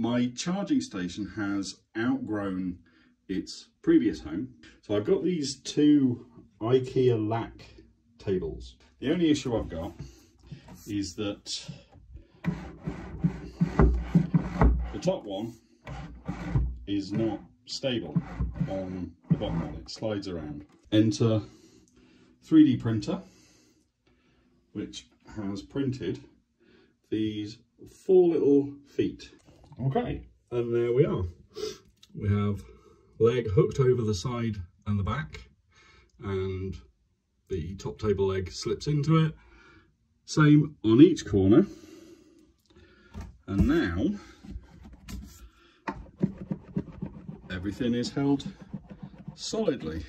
my charging station has outgrown its previous home. So I've got these two IKEA lack tables. The only issue I've got is that the top one is not stable on the bottom one, it slides around. Enter 3D printer, which has printed these four little feet. Okay, and there we are. We have leg hooked over the side and the back, and the top table leg slips into it. Same on each corner. And now everything is held solidly.